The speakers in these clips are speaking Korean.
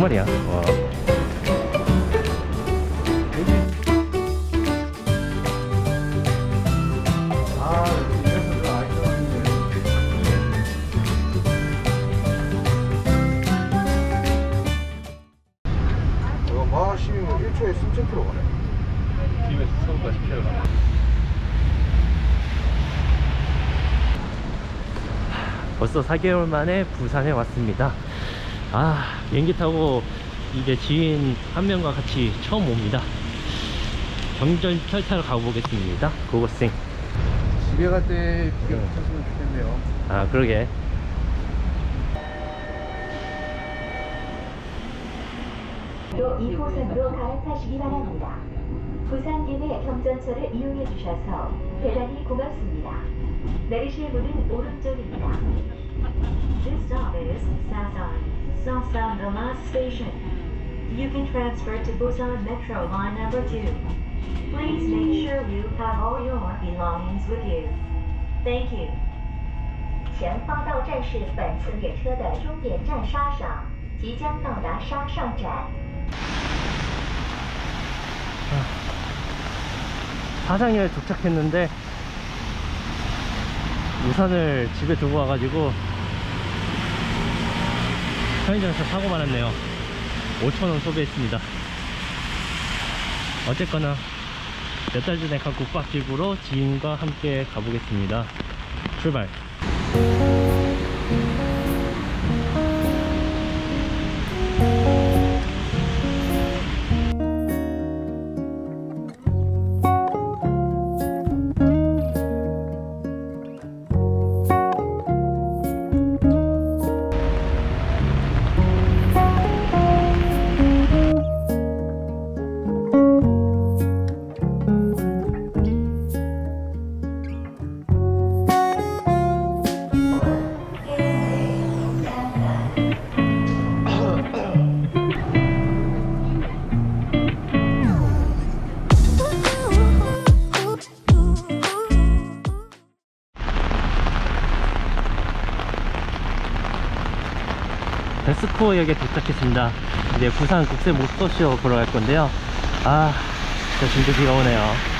마리야 와. 아, 이래서 그 아이템인데. 이거 마시면 1초에 3,000km 가네. 집에서 서울까지 피해가 벌써 4개월 만에 부산에 왔습니다 아 비행기 타고 이제 지인 한 명과 같이 처음 옵니다 경전 철 타러 가보겠습니다 고고생 집에 갈 때 비가 붙었으면 좋겠네요. 아 그러게 또 2호선으로 갈아타시기 바랍니다. 부산 기내 경전철을 이용해 주셔서 대단히 고맙습니다. 내리실 문은 오른쪽입니다. This stop is Sasan the last station. You can transfer to Busan Metro Line number 2. Please make sure you have all your belongings with you. Thank you. 前方到站是本次列车的终点站沙上，即将到达沙上站。 사상에 도착했는데 우산을 집에 두고 와가지고 편의점에서 사고 말았네요. 5천원 소비했습니다. 어쨌거나 몇 달 전에 간 국밥집으로 지인과 함께 가보겠습니다. 출발 베스코역에 도착했습니다. 이제 부산 국제 모터쇼 보러 갈 건데요. 아, 진짜 진짜 비가 오네요.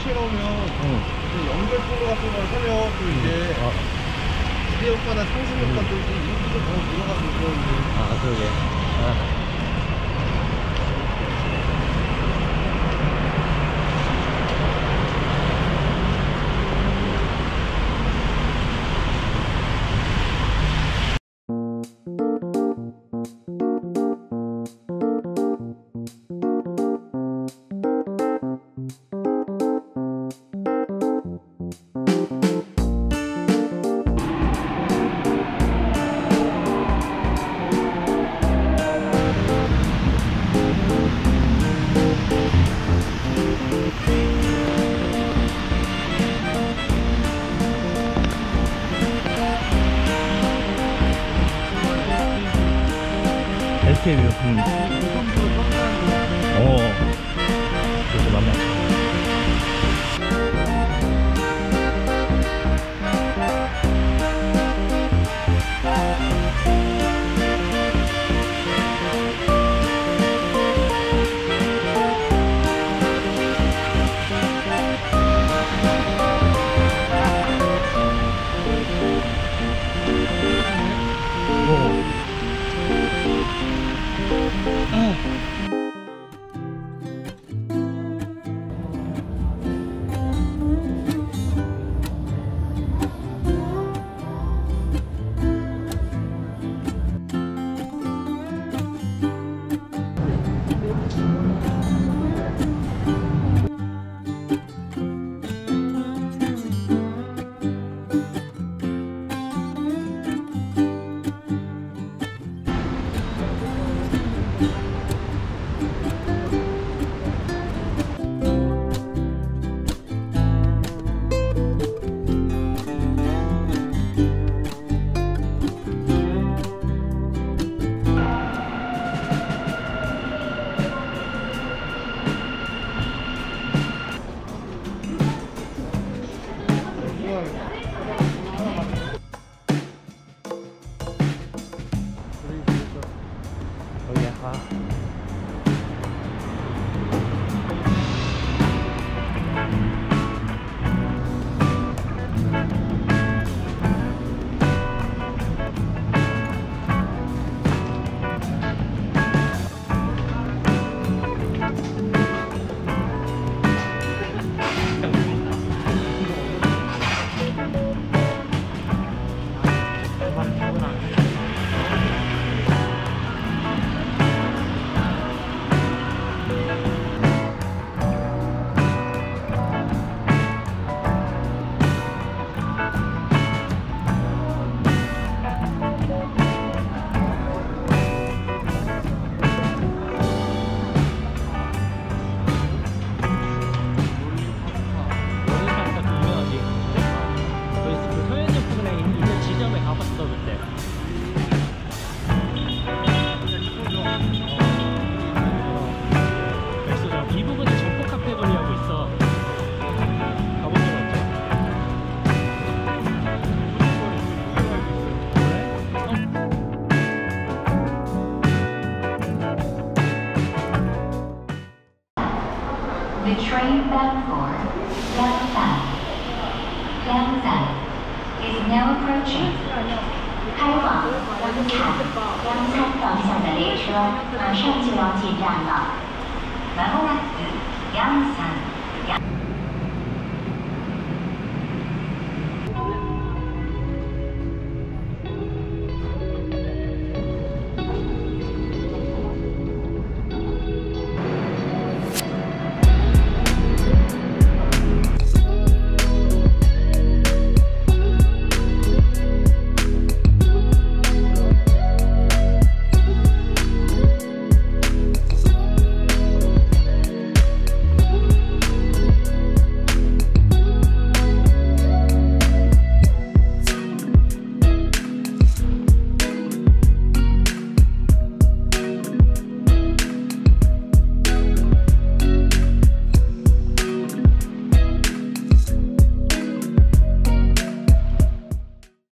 실 하면 그 연결 통로 같은 걸 하면 또 이제 아. 기대 효과나 상승 효과도 좀 인기도 더 늘어가고 그러는데 아 그러게 아. セーブよ、うん、おお杨三方向的列车马上就要进站了。杨三。